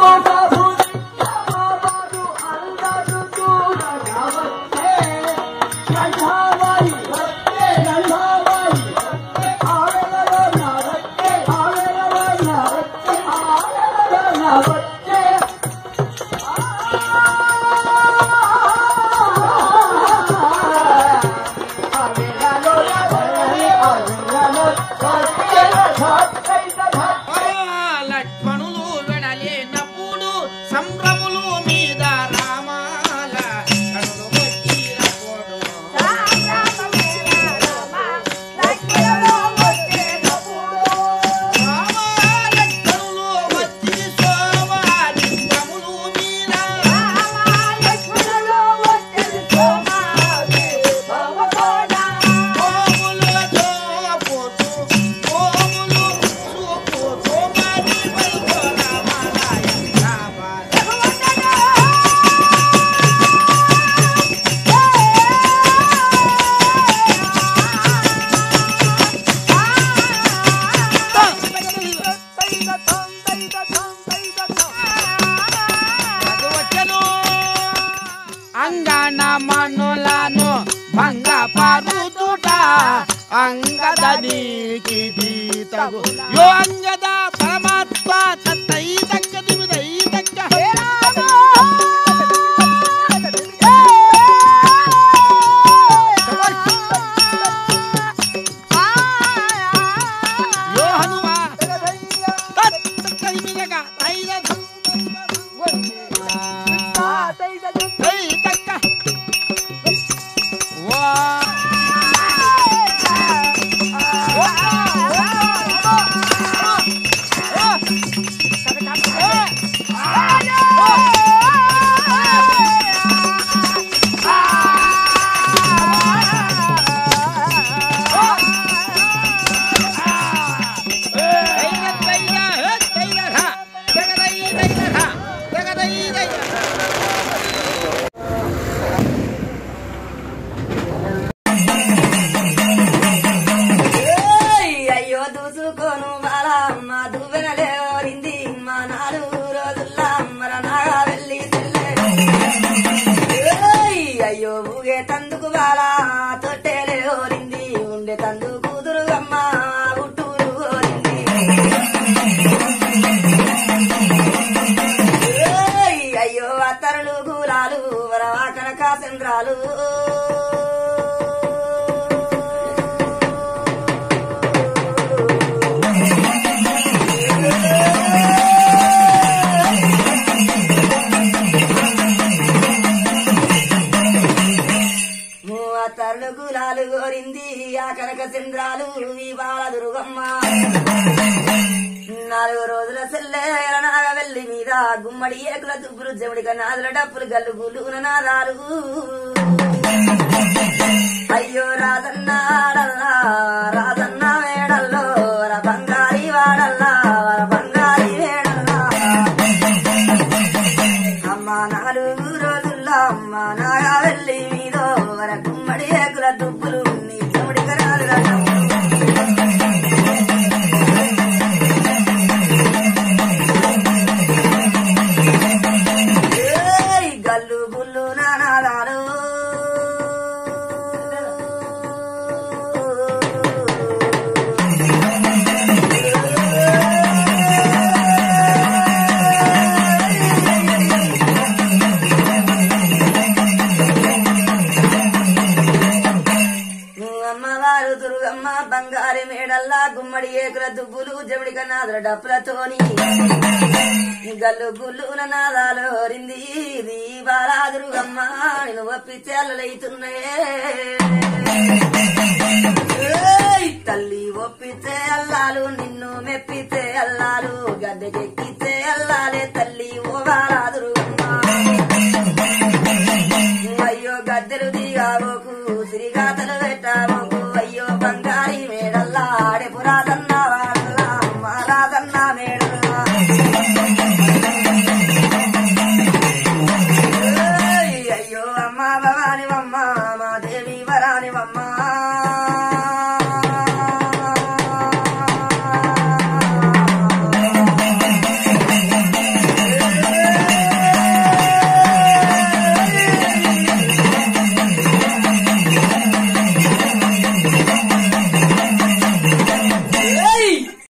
Come on. మనులను భంగ పరుతుట అంగదనికి తగు యో అంగద పరమాత్మ తత్తై తందుకు బాల ఆ బాల దుర్గమ్మ. నాలుగు రోజుల సెల్లెల నాగవెల్లి మీద గుమ్మడి ఏకుల దుబ్బులు జముడిక నాదుల డప్పులు గల్లు గులు నాదాలు అయ్యో రాజన్న ఆడల్లా రాజన్న వేడల్లో వర బంగారి వాడల్లా వర బంగారి వేడల్లా అమ్మ నాలుగు రోజుల్లో అమ్మ నాగా మీద మీదో వర గుమ్మడి ఏకుల దుబ్బు అమ్మవారు దుర్గమ్మ బంగారి మేడల్లా గుమ్మడి ఏకుల దుబ్బులు జమిడిక నాదుల డప్పులతోని. గల్లు గుల్లు నాదాలు రింది ఇది దుర్గమ్మ నేను ఒప్పి తెల్లలైతున్నాయే తల్లి ఒప్పితే అల్లాలు నిన్ను మెప్పితే అల్లాలు గడ్డకెక్కితే అల్లాలే తల్లి ఓ బాలా